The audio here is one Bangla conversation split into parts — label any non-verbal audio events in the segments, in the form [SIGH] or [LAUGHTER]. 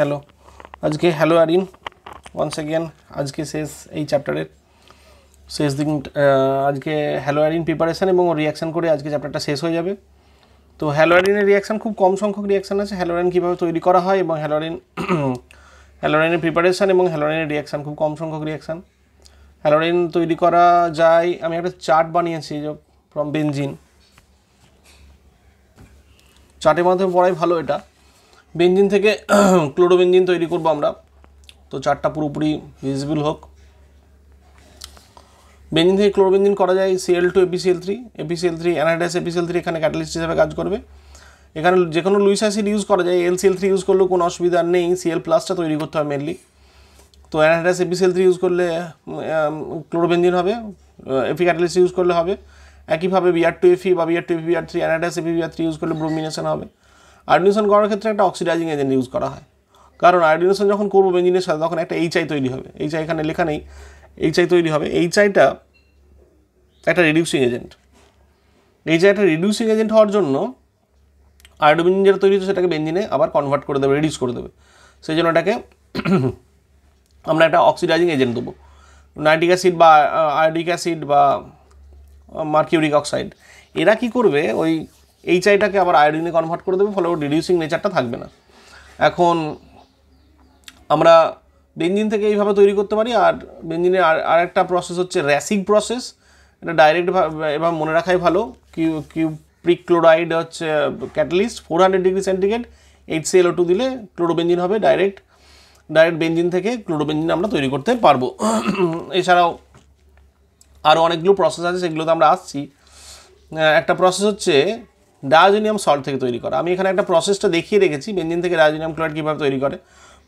হ্যালো আজকে হ্যালো আরিন। ওয়ান্স অ্যাগেন আজকে শেষ এই চ্যাপ্টারের শেষ দিন আজকে হ্যালো আরিন প্রিপারেশান এবং রিয়াকশান করে আজকে চ্যাপ্টারটা শেষ হয়ে যাবে। তো হ্যালো আরিনের রিয়াকশান খুব কম সংখ্যক রিয়াকশান আছে। হ্যালো আরিন কীভাবে তৈরি করা হয় এবং হ্যালো আরিন [CLEARS THROAT] হ্যালো আরিনের প্রিপারেশান এবং হ্যালো আরিনের রিয়াকশান খুব কম সংখ্যক রিয়াকশান হ্যালো আরিন তৈরি করা যায়, আমি একটা চার্ট বানিয়েছি যে ফ্রম বেঞ্জিন চার্টের মাধ্যমে পড়াই ভালো এটা। বেঞ্জিন থেকে [CLEARS THROAT] ক্লোরোবেঞ্জিন তৈরি করব আমরা। তো চারটা পুরোপুরি ভিজিবল হোক। বেঞ্জিন থেকে ক্লোরোবেঞ্জিন করা যায় CL two APCL three APCL three anhydrous APCL three এখানে ক্যাটালিস্ট হিসাবে কাজ করবে। এখানে যে কোনো লুইস অ্যাসিড ইউজ করা যায় এলসিএল থ্রি ইউজ করলেও কোনো অসুবিধা নেই সিএল প্লাসটা তৈরি করতে হবে মেনলি তো অ্যানাডাস এপিসিএল থ্রি ইউজ করলে ক্লোরোবেঞ্জিন হবে এফি ক্যাটালিস্ট ইউজ করলে হবে। একইভাবে বিআর টু এফি বা BR two FE BR three anhydrous FE BR three use করলে ব্রোমিনেশন হবে। আয়োডিনেশন করার ক্ষেত্রে একটা অক্সিডাইজিং এজেন্ট ইউজ করা হয়। কারণ আয়োডিনেশন যখন করব বেঞ্জিনের সাথে, তখন একটা এইচআই তৈরি হবে। এইচআই এখানে লেখা নেই। এইচআই তৈরি হবে। এইচআইটা একটা রিডিউসিং এজেন্ট এইচআই একটা রিডিউসিং এজেন্ট হওয়ার জন্য আয়োডোবেঞ্জিন যেটা তৈরি হচ্ছে সেটাকে বেঞ্জিনে আবার কনভার্ট করে দেবে রিডিউস করে দেবে। সেই জন্য এটাকে আমরা একটা অক্সিডাইজিং এজেন্ট দেবো। নাইট্রিক অ্যাসিড বা আয়োডিক অ্যাসিড বা মার্কিউরিক অক্সাইড এরা কি করবে? ওই এইচআইটাকে আবার আয়োডিনে কনভার্ট করে দেবে, ফলে ওর রিডিউসিং নেচারটা থাকবে না। এখন আমরা বেঞ্জিন থেকে এইভাবে তৈরি করতে পারি, আর বেঞ্জিনের আর, আরেকটা প্রসেস হচ্ছে র্যাসিক প্রসেস এটা ডাইরেক্ট এবার মনে রাখাই ভালো কিউ কিউ প্রিক্লোরাইড হচ্ছে catalyst four hundred degree centigrade H C two দিলে ক্লোরোবেঞ্জিন হবে ডাইরেক্ট ডাইরেক্ট বেঞ্জিন থেকে ক্লোরোবেঞ্জিন আমরা তৈরি করতে পারব। এছাড়াও আরও অনেকগুলো প্রসেস আছে, সেগুলোতে আমরা আসছি। একটা প্রসেস হচ্ছে ডায়োজেনিয়াম সল্ট থেকে তৈরি করা। আমি এখানে একটা প্রসেসটা দেখিয়ে রেখেছি বেঞ্জিন থেকে ডায়োজেনিয়াম ক্লোরাইড কীভাবে তৈরি করে।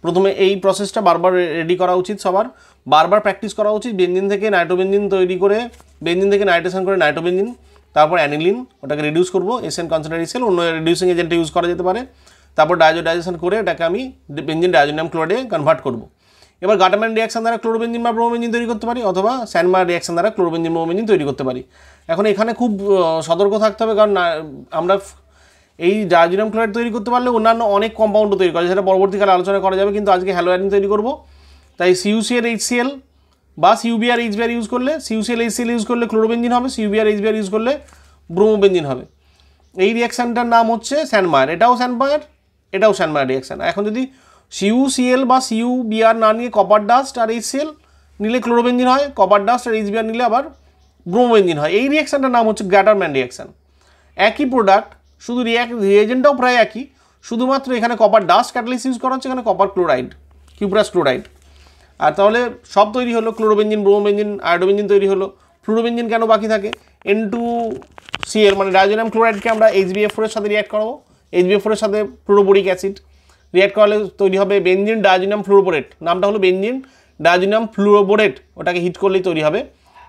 প্রথমে এই প্রসেসটা বারবার রেডি করা উচিত সবার, বারবার প্র্যাকটিস করা উচিত বেঞ্জিন থেকে নাইট্রোবেঞ্জিন তৈরি করে বেঞ্জিন থেকে নাইট্রেশন করে নাইট্রোবেঞ্জিন তারপর অ্যানিলিন ওটাকে রিডিউস করব এসএন কনসেন্ট্রেট সেল অন্য রিডিউসিং এজেন্টে ইউজ করা যেতে পারে। তারপর ডায়োডাইজেশন করে এটাকে আমি বেঞ্জিন ডায়োজেনিয়াম ক্লোরাইডে কনভার্ট করব। এবার গাটাম্যান রিয়াকশন দ্বারা ক্লোরোবেঞ্জিন বা ব্রোমেঞ্জিন তৈরি করতে পারি, অথবা স্যানমা রিয়াকশান দ্বারা ক্লোরোবেঞ্জিন ব্রোমেঞ্জিন তৈরি করতে পারি। এখন এখানে খুব সতর্ক থাকতে হবে, কারণ আমরা এই ডায়োজিনাম ক্লোরাইড তৈরি করতে পারলে অন্যান্য অনেক কম্পাউন্ডও তৈরি করা সেটা পরবর্তীকালে আলোচনা করা যাবে, কিন্তু আজকে হ্যালোয়ারিন তৈরি করব। তাই সিউসিএল এইচসিএল বা C U B R H B R use করলে C U C L H C L use করলে ক্লোরোবেঞ্জিন হবে C U B R H B R use করলে ব্রোমোবেঞ্জিন হবে। এই রিয়াকশানটার নাম হচ্ছে স্যানমায়ার এটাও স্যানমায়ার এটাও স্যানমায়ার রিয়াকশান এখন যদি সিউ সিএল বা সিউ বিআর না নিয়ে কপার ডাস্ট আর এইচসিএল নিলে ক্লোরোবেঞ্জিন হয় কপার ডাস্ট আর এইচবিআর নিলে আবার ব্রোমোবেঞ্জিন হয়। এই রিয়াকশানটার নাম হচ্ছে গ্যাটারম্যান রিয়াকশান একই প্রোডাক্ট শুধু রিয়াক্ট রিয়েজেন্টটাও প্রায় একই, শুধুমাত্র এখানে কপার ডাস্ট ক্যাটালিস ইউজ করা হচ্ছে, এখানে কপার ক্লোরাইড কিউপ্রাস ক্লোরাইড আর তাহলে সব তৈরি হলো ক্লোরোবেঞ্জিন ব্রোমোবেঞ্জিন আয়োডোবেঞ্জিন তৈরি হলো ফ্লুরোবেঞ্জিন কেন বাকি থাকে? এন টু সিএল মানে ডায়োজেনাম ক্লোরাইডকে আমরা এইচবিএফ ফোরের সাথে রিয়াক্ট করাবো। এইচবিএফ ফোরের সাথে ফ্লুরোবোরিক অ্যাসিড রিয়াক্ট করালে তৈরি হবে বেঞ্জিন ডায়োজিনাম ফ্লুরোবোরেট নামটা হলো বেঞ্জিন ডায়োজিনাম ফ্লুরোবোরেট ওটাকে হিট করলেই তৈরি হবে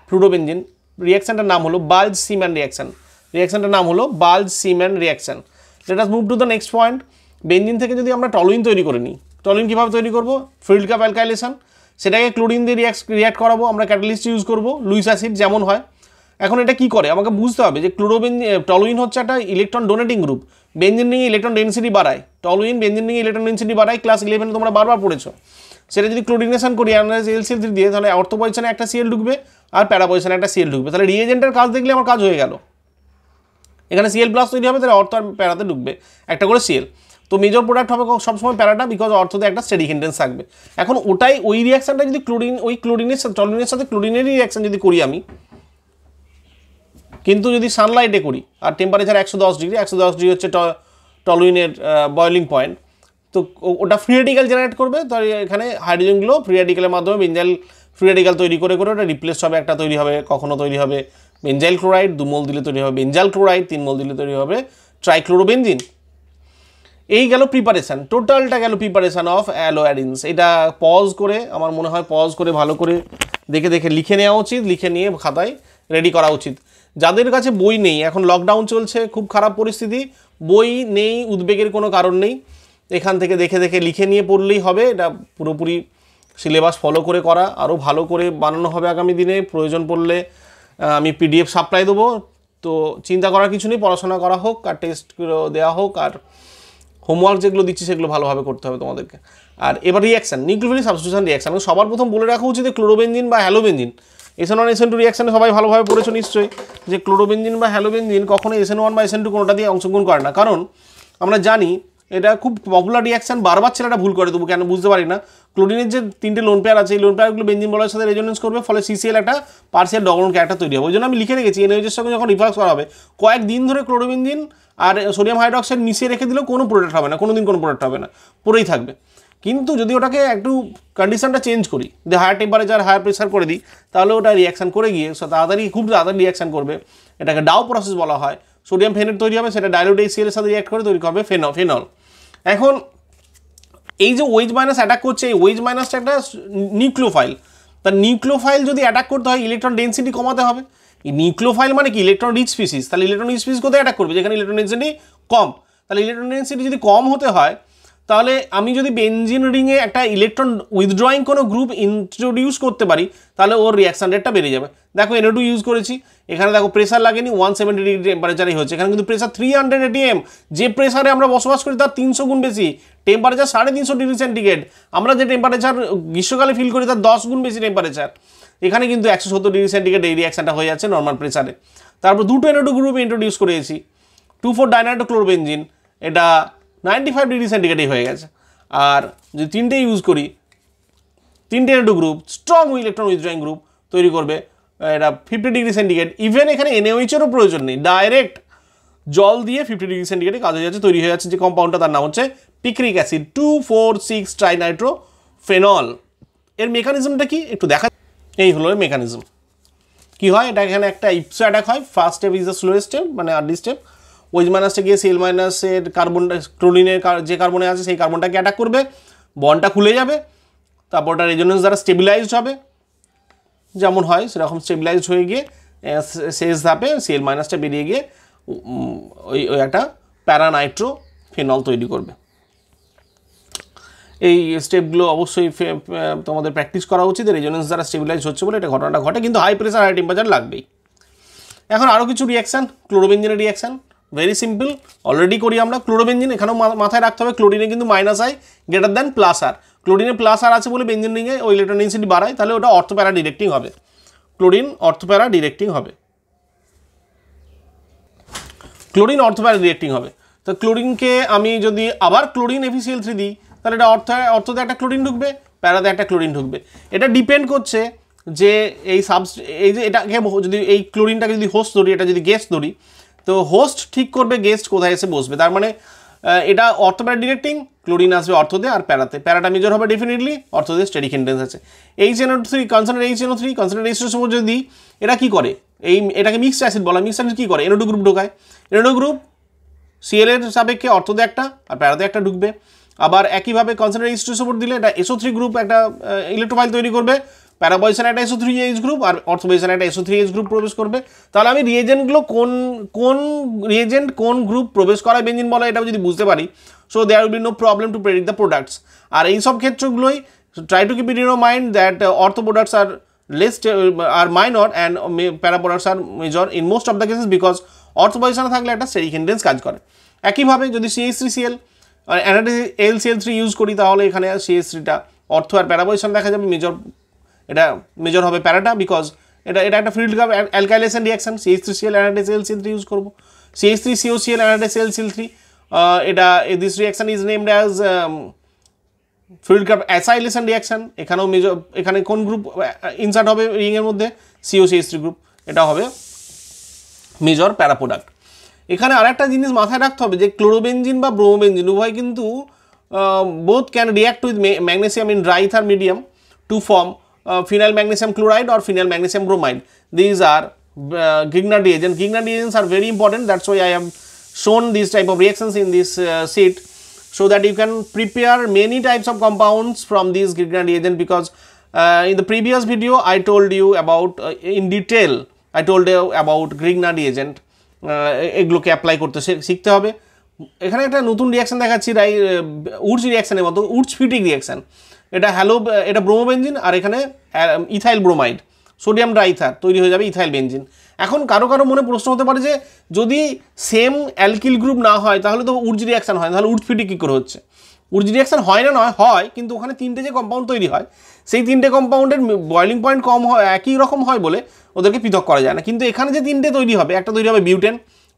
ফ্লুরোবেঞ্জিন রিয়াকশানটার নাম হলো বাল্জ সিম্যান রিয়াকশান রিয়াকশানটার নাম হলো Balz Schiemann reaction let us move to the next point benzene থেকে যদি আমরা টলুইন তৈরি করে নিই টলুইন কীভাবে তৈরি করব? ফিল্ড কাপ অ্যালকাইলেশন সেটাকে ক্লোরিন দিয়ে রিয়াক্ট করাবো। আমরা ক্যাটালিস্ট ইউজ করব। লুইস অ্যাসিড যেমন হয়। এখন এটা কি করে? আমাকে বুঝতে হবে যে ক্লোরোবেন টলুইন হচ্ছে একটা ইলেকট্রন ডোনেটিং গ্রুপ বেঞ্জিন নিয়ে ইলেকট্রন ডেন্সিটি বাড়ায়। টলুইন বেঞ্জিন নিয়ে ইলেকট্রন ডেন্সিটি বাড়ায় ক্লাস ইলেভেনে তোমরা বারবার পড়েছো। সেটা যদি ক্লোরিনেশন করি অ্যানালাইজ এলসিএল থ্রি দিয়ে, তাহলে অর্থ পয়সানে একটা সিএল ঢুকবে আর প্যারা পয়সনে একটা সিএল ঢুকবে। তাহলে রিয়েজেন্টের কাজ দেখলে আমার কাজ হয়ে গেল। এখানে সিএল প্লাস তৈরি হবে, তাহলে অর্থ আর প্যারাতে ঢুকবে। একটা করে সিএল তো মেজর প্রোডাক্ট হবে সবসময় প্যারাটা বিকজ অর্থতে একটা স্টেডি হিন্ডেন্স থাকবে। এখন ওটাই, ওই রিয়াকশনটা যদি ক্লোরিন ওই ক্লোরিনের সাথে টলিনের সাথে ক্লোরিনেরই রিয়াকশন যদি করি আমি কিন্তু যদি সানলাইটে করি, আর টেম্পারেচার একশো দশ ডিগ্রি একশো দশ ডিগ্রি হচ্ছে টলুইনের বয়লিং পয়েন্ট তো ওটা ফ্রি রেডিক্যাল জেনারেট করবে, তো এখানে হাইড্রোজেনগুলো ফ্রি রেডিক্যালের মাধ্যমে বেঞ্জাইল ফ্রি রেডিক্যাল তৈরি করে করে ওটা রিপ্লেস হবে, একটা তৈরি হবে, কখনো তৈরি হবে বেঞ্জাইল ক্লোরাইড দু মোল দিলে তৈরি হবে বেঞ্জাইল ক্লোরাইড তিন মোল দিলে তৈরি হবে ট্রাইক্লোরোবেনজিন এই গেল প্রিপারেশান টোটালটা গেল প্রিপারেশান অফ অ্যালোয়ারিনস এটা পজ করে, আমার মনে হয় পজ করে, ভালো করে দেখে দেখে লিখে নেওয়া উচিত, লিখে নিয়ে খাতায় রেডি করা উচিত। যাদের কাছে বই নেই, এখন লকডাউন চলছে, খুব খারাপ পরিস্থিতি। বই নেই, উদ্বেগের কোনো কারণ নেই। এখান থেকে দেখে দেখে লিখে নিয়ে পড়লেই হবে, এটা পুরোপুরি সিলেবাস ফলো করে করা, আরও ভালো করে বানানো হবে আগামী দিনে। প্রয়োজন পড়লে আমি পিডিএফ সাপ্লাই দেবো। তো চিন্তা করার কিছু নেই, পড়াশোনা করা হোক, আর টেস্ট দেওয়া হোক, আর হোমওয়ার্ক যেগুলো দিচ্ছি সেগুলো ভালোভাবে করতে হবে তোমাদেরকে। আর এবার রিয়াকশান নিউক্লিওফিলিক সাবস্টিটিউশন রিয়াকশান সবার প্রথম বলে রাখা উচিত ক্লোরোবেঞ্জিন বা halobenzene SN one SN two রিয়াকশানে সবাই ভালোভাবে পড়েছো নিশ্চয়ই যে ক্লোরোবেঞ্জিন বা হ্যালোবেঞ্জিন কখনো এসএন ওয়ান বা এসএন টু কোনোটা দিয়ে অংশগ্রহণ করে না। কারণ আমরা জানি এটা খুব পপুলার রিয়াকশন বারবার ছেলেটা ভুল করে তবু কেন বুঝতে পারি না। ক্লোরিনের যে তিনটে লোন পেয়ার আছে, এই লোন পেয়ারগুলো বেঞ্জিন বলার সাথে রেজোনেন্স করবে, ফলে সিসিএল একটা পার্সিয়াল ডগন ক্যারেক্টার তৈরি হবে। ওই জন্য আমি লিখে রেখেছি এনএইচের সঙ্গে যখন রিফার্স করা হবে কয়েকদিন ধরে ক্লোরোবেঞ্জিন আর সোডিয়াম হাইড্রক্সাইড মিশিয়ে রেখে দিলেও কোনো প্রোডাক্ট হবে না কোনো দিন কোনো প্রোডাক্ট হবে না পরেই থাকবে। কিন্তু যদি ওটাকে একটু কন্ডিশনটা চেঞ্জ করি, যদি হায়ার টেম্পারেচার হায়ার প্রেশার করে দিই, তাহলে ওটা রিয়াকশান করে গিয়ে তাড়াতাড়ি, খুব তাড়াতাড়ি রিয়াকশান করবে। এটাকে ডাও প্রসেস বলা হয়। সোডিয়াম ফেনেট তৈরি হবে, সেটা ডাইলোড এর সাথে রিয়াক্ট করে তৈরি হবে ফেনল ফেনল এখন, এই যে ওয়েজ মাইনাস অ্যাটাক করছে, এই ওয়েজ মাইনাসটা একটা নিউক্লিওফাইল তা নিউক্লিওফাইল যদি অ্যাটাক করতে হয় ইলেকট্রন ডেন্সিটি কমাতে হবে। এই নিউক্লিওফাইল মানে কি? ইলেকট্রন রিচ স্পিসিস তাহলে ইলেকট্রন রিচ স্পিসিস কোথায় অ্যাটাক করবে? যেখানে ইলেকট্রন ডেন্সিটি কম। তাহলে ইলেকট্রন ডেন্সিটি যদি কম হতে হয় তাহলে আমি যদি বেঞ্জিন রিংয়ে একটা ইলেকট্রন উইথড্রয়িং কোনো গ্রুপ ইন্ট্রোডিউস করতে পারি, তাহলে ওর রিয়াকশান রেটটা বেড়ে যাবে। দেখো এনও ইউজ করেছি। এখানে দেখো প্রেসার লাগেনি ওয়ান সেভেন্টি ডিগ্রি টেম্পারেচারই হচ্ছে এখানে কিন্তু প্রেশার থ্রি হান্ড্রেড এটিএম যে প্রেসারে আমরা বসবাস করি তার তিনশো গুণ বেশি। টেম্পারেচার সাড়ে তিনশো ডিগ্রি সেন্টিগ্রেড আমরা যে টেম্পারেচার গ্রীষ্মকালে ফিল করি তার দশ গুণ বেশি টেম্পারেচার এখানে কিন্তু একশো সত্তর ডিগ্রি সেন্টিগ্রেড এই রিয়াকশানটা হয়ে যাচ্ছে নর্মাল প্রেসারে তারপর দুটো এনও গ্রুপ ইন্ট্রোডিউস করেছি। টু ফোর ডাইনাটো ক্লোরোবেঞ্জিন এটা নাইনটি ফাইভ ডিগ্রি সেন্টিগ্রেডই হয়ে গেছে। আর যদি তিনটে ইউজ করি, তিনটে NO two group strong electron withdrawing group তৈরি করবে, এটা ফিফটি ডিগ্রি সেন্টিগ্রেড। ইভেন এখানে এনএইচেরও প্রয়োজন নেই। ডাইরেক্ট জল দিয়ে ফিফটি ডিগ্রি সেন্টিগ্রেডে কাজ হয়ে যাচ্ছে, তৈরি হয়ে যাচ্ছে। যে কম্পাউন্ডটা তার নাম হচ্ছে picric acid two four six trinitro phenol এর মেকানিজমটা কি? একটু দেখা এই হলো মেকানিজম কি হয়? এটা এখানে একটা ইপসো অ্যাটাক হয়। First step is the slowest step মানে আর্লি স্টেপ ওইচ মাইনাসটা গিয়ে সেল মাইনাসের কার্বনটা ক্লোরিনের যে কার্বনে আছে সেই কার্বনটাকে অ্যাটাক করবে বনটা খুলে যাবে তারপর ওটা রেজোনেন্স দ্বারা স্টেবিলাইজড হবে। যেমন হয়, সেরকম স্টেবিলাইজড হয়ে গিয়ে শেষ ধাপে সেল মাইনাসটা বেরিয়ে গিয়ে ওই ওই একটা প্যারানাইট্রো ফেনল তৈরি করবে। এই স্টেপগুলো অবশ্যই তোমাদের প্র্যাকটিস করা উচিত রেজোনেন্স দ্বারা স্টেবিলাইজ হচ্ছে বলে এটা ঘটনাটা ঘটে, কিন্তু হাই প্রেসার হাই টেম্পারেচার লাগবেই। এখন আরও কিছু রিয়াকশান ক্লোরোবেঞ্জিনের রিয়াকশান ভেরি সিম্পল অলরেডি করি আমরা। ক্লোরোবেঞ্জিন এখানেও মাথায় রাখতে হবে। ক্লোরিনে কিন্তু minus I greater than plus R ক্লোরিনে plus R আছে বলে বেঞ্জিন রিংয়ে ওই ইলেকট্রন ডেন্সিটি বাড়ায়, তাহলে ওটা অর্থপ্যারা ডিরেক্টিং হবে। ক্লোরিন অর্থপ্যারা ডিরেক্টিং হবে। ক্লোরিন অর্থপ্যারা ডিরেক্টিং হবে। তো ক্লোরিনকে আমি যদি আবার ক্লোরিন এফিসিএল থ্রি দিই, তাহলে এটা অর্থ, অর্থতে একটা ক্লোরিন ঢুকবে, প্যারাতে একটা ক্লোরিন ঢুকবে। এটা ডিপেন্ড করছে যে এই সাব এই যে এটাকে যদি এই ক্লোরিনটাকে যদি হোস্ট ধরি, এটা যদি গেস্ট ধরি তো হোস্ট ঠিক করবে গেস্ট কোথায় এসে বসবে? তার মানে এটা অর্থপ্যারা ডিরেক্টিং ক্লোরিন আসবে অর্থদে আর প্যারাতে প্যারাটা মেজর হবে ডেফিনেটলি অর্থদে স্টেডি কেন্ডেন্স আছে। H NO three concentrate H NO three concentrate H সময় যদি এটা কী করে? এই এটাকে মিক্সড অ্যাসিড বলা মিক্সড অ্যাসিড কী করে? এনও গ্রুপ ঢোকায়। এনও গ্রুপ সিএল এর সাপেক্ষে অর্থদে একটা, আর প্যারাতে একটা ঢুকবে। আবার একইভাবে কনসেন্ট্রেট এইচ দিলে এটা এসও থ্রি গ্রুপ একটা ইলেকট্রোফাইল তৈরি করবে। প্যারাবয়সেন একটা এসও থ্রি এইচ গ্রুপ আর অর্থোবয়সেন একটা এসও থ্রি এইচ গ্রুপ প্রবেশ করবে। তাহলে আমি রিয়েজেন্টগুলো কোন কোন রিয়েজেন্ট কোন গ্রুপ প্রবেশ করায় বেঞ্জিন বলা এটা যদি বুঝতে পারি। So there will be no problem to predict the products আর এই সব ক্ষেত্রগুলোই try to keep it in mind that ortho products are less are minor and para products are major in most of the cases because অর্থোবয়সনে থাকলে একটা সেরিকেন্ডেন্স কাজ করে। একইভাবে যদি CH three CL AL CL three use করি, তাহলে এখানে সিএস থ্রিটা অর্থ আর প্যারাবয়সন দেখা যাবে মেজর এটা মেজর হবে প্যারাটা বিকজ এটা এটা একটা Friedel cup alkylation reaction CH three CL anhydrous AL CL three use করব। CH three CO CL anhydrous AL CL three এটা this reaction is named as Friedel cup acylation reaction এখানেও মেজর এখানে কোন গ্রুপ ইনসার্ট হবে রিংয়ের মধ্যে? সিও সিএস থ্রি গ্রুপ এটা হবে মেজর প্যারা প্রোডাক্ট এখানে আরেকটা জিনিস মাথায় রাখতে হবে যে ক্লোরোবেঞ্জিন বা ব্রোমোবেঞ্জিন উভয় কিন্তু both can react with magnesium in dry ether medium to form phenyl magnesium chloride or phenyl magnesium bromide. These are uh, Grignard reagents. Grignard reagents are very important. That's why I have shown these type of reactions in this uh, sheet so that you can prepare many types of compounds from these Grignard reagent because uh, in the previous video I told you about uh, in detail I told you about Grignard reagent এগুলোকে অ্যাপ্লাই করতে শিখতে হবে এখানে একটা নতুন রিয়াকশান দেখাচ্ছি রাই উডস রিয়াকশানের মতো উডস ফিটিক রিয়াকশান এটা হ্যালো, এটা ব্রোমোবেঞ্জিন আর এখানে ইথাইল ব্রোমাইড। সোডিয়াম ড্রাইথার তৈরি হয়ে যাবে ইথাইল বেঞ্জিন এখন কারও কারও মনে প্রশ্ন হতে পারে যে, যদি সেম অ্যালকিল গ্রুপ না হয়, তাহলে তো উর্জ রিয়াকশান হয় তাহলে উর্জফিটি কী করে হচ্ছে? উর্জ রিয়াকশান হয় না, নয়, হয়, কিন্তু ওখানে তিনটে যে কম্পাউন্ড তৈরি হয়, সেই তিনটে কম্পাউন্ডের বয়লিং পয়েন্ট কম হয়, একই রকম হয় বলে ওদেরকে পৃথক করা যায় না। কিন্তু এখানে যে তিনটে তৈরি হবে, একটা তৈরি হবে বিউটেন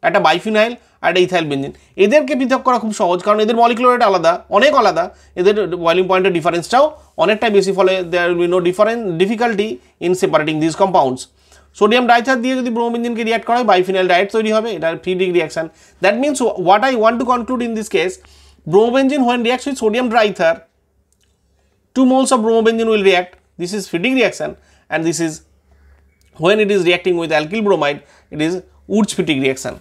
একটা বাইফিনাইল আর একটা ইথাইল বেঞ্জিন এদেরকে পৃথক করা খুব সহজ, কারণ এদের মলিকুলার আলাদা, অনেক আলাদা। এদের বয়লিং পয়েন্টের ডিফারেন্সটাও অনেকটাই বেশি, ফলে there will be no different difficulty in separating this compounds sodium ডাইথার দিয়ে যদি ব্রোমিনজিনকে রিয়াক্ট করা হয় বাইফিনাইল ডায়েট তৈরি হবে, এটা free degree reaction that means what I want to conclude in this case bromobenzene when reacts with sodium diether 2 moles of bromobenzene will react. This is Friedrich reaction and this is when it is reacting with alkyl bromide it is Wurtz-Fittig reaction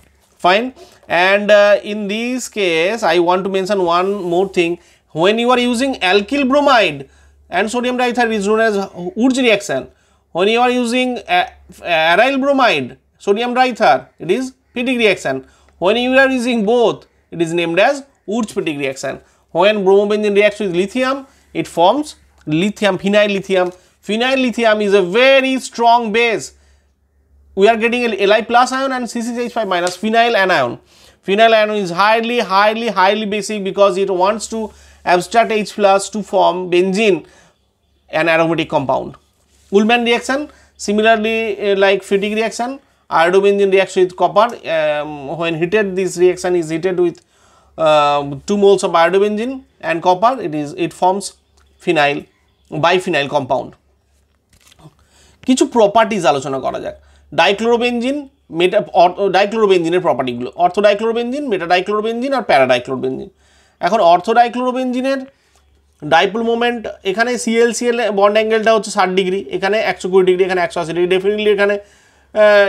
fine. And uh, in this case I want to mention one more thing. When you are using alkyl bromide and sodium diether is known as Wurtz reaction when you are using uh, aryl bromide sodium diether it is Fittig reaction. When you are using both it is named as Wurtz-Fittig reaction. When bromobenzene reacts with lithium it forms lithium phenyl lithium. Phenyl lithium is a very strong base we are getting a Li plus ion and CCH5 minus phenyl anion. Phenyl anion is highly, highly, highly basic because it wants to abstract H plus to form benzene, an aromatic compound. Ullmann reaction, similarly uh, like Friedrich reaction, iodobenzene reacts with copper. Um, when heated, this reaction is heated with uh, 2 moles of iodobenzene and copper. It is it forms phenyl, biphenyl compound. কিছু প্রপার্টিজ আলোচনা করা যাক ডাইক্লোরোবেনজিন, মেটা ডাইক্লোরোবেনজিনের প্রপার্টিগুলো অর্থো ডাইক্লোরোবেনজিন মেটা ডাইক্লোরোবেনজিন আর প্যারা ডাইক্লোরোবেনজিন এখন অর্থো ডাইক্লোরোবেনজিনের ডাইপোল মোমেন্ট এখানে সিএল সিএল বন্ড অ্যাঙ্গেলটা হচ্ছে ষাট ডিগ্রি, এখানে একশো কুড়ি ডিগ্রি, এখানে একশো আশি ডিগ্রি। ডেফিনেটলি এখানে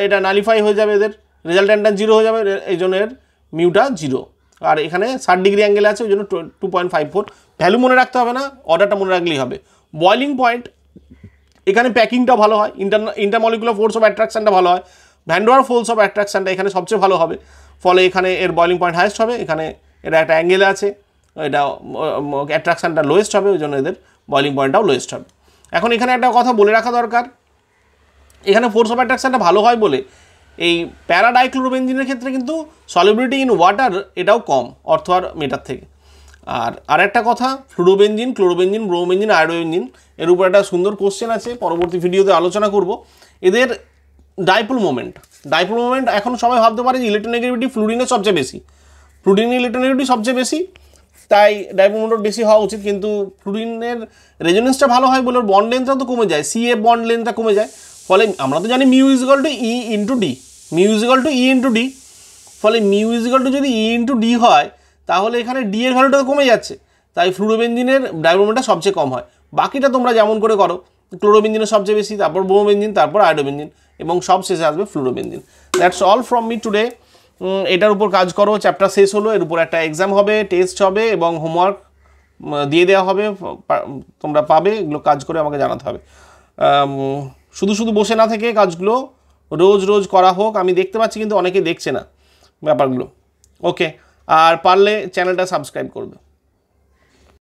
এটা নালিফাই হয়ে যাবে এদের। রেজাল্টেন্টটা জিরো হয়ে যাবে, এই জন্য মিউটা জিরো আর এখানে ষাট ডিগ্রি অ্যাঙ্গেল আছে, ওই জন্য two point five four value মনে রাখতে হবে না অর্ডারটা মনে রাখলেই হবে। বয়লিং পয়েন্ট এখানে প্যাকিংটা ভালো হয়, ইন্টার, ইন্টারমলিকুলার ফোর্স অফ অ্যাট্রাকশনটা ভালো হয় ভ্যান্ডোয়ার ফোর্স অফ অ্যাট্রাকশনটা এখানে সবচেয়ে ভালো হবে, ফলে এখানে এর বয়লিং পয়েন্ট হাইয়েস্ট হবে, এখানে এটা একটা অ্যাঙ্গেলে আছে, এটা অ্যাট্রাকশনটা লোয়েস্ট হবে, ওই জন্য এদের বয়লিং পয়েন্টটাও লোয়েস্ট হবে। এখন এখানে একটা কথা বলে রাখা দরকার, এখানে ফোর্স অফ অ্যাট্রাকশনটা ভালো হয় বলে এই প্যারাডাইক্লোরোবেঞ্জিনের ক্ষেত্রে কিন্তু সলিবিলিটি ইন ওয়াটার এটাও কম, অর্থ আর মেটার থেকে। আর আরেকটা কথা ফ্লুরোবেঞ্জিন ক্লোরোবেঞ্জিন ব্রোমেঞ্জিন আয়োডোবেঞ্জিন এর উপর একটা সুন্দর কোশ্চেন আছে, পরবর্তী ভিডিওতে আলোচনা করব। এদের ডাইপোল মোমেন্ট ডাইপোল মোমেন্ট এখন সবাই ভাবতে পারে যে ইলেকট্রোনেগেটিভিটি ফ্লুরিনের সবচেয়ে বেশি। ফ্লুরিনের ইলেকট্রোনেগেটিভিটি সবচেয়ে বেশি, তাই ডাইপোল মোমেন্ট বেশি হওয়া উচিত, কিন্তু ফ্লুরিনের রেজোনেন্সটা ভালো হয় বলে বন্ড লেন্থটাও তো কমে যায় সি এ বন্ড লেন্থটা কমে যায়। ফলে আমরা তো জানি mu is equal to e into d mu is equal to e into d ফলে মিউ ইজিক্যাল টু যদি ই ইন্টু ডি হয় তাহলে এখানে ডি এর ভ্যালুটা কমে যাচ্ছে। তাই ফ্লুরোবেঞ্জিনের ডাইভোমেন্টটা সবচেয়ে কম হয়। বাকিটা তোমরা যেমন করে করো ক্লোরোবেঞ্জিনের সবচেয়ে বেশি, তারপর ব্রোমেঞ্জিন তারপর আয়োডোবেঞ্জিন এবং সব শেষে আসবে fluorobenzene that's all from me today এটার উপর কাজ করো চ্যাপ্টার শেষ হলো, এর উপর একটা এক্সাম হবে টেস্ট হবে এবং হোমওয়ার্ক দিয়ে দেওয়া হবে তোমরা পাবে, এগুলো কাজ করে আমাকে জানাতে হবে। শুধু শুধু বসে না থেকে কাজগুলো রোজ রোজ করা হোক, আমি দেখতে পাচ্ছি কিন্তু অনেকে দেখছে না ব্যাপারগুলো। ওকে আর পারলে চ্যানেলটা সাবস্ক্রাইব করবে।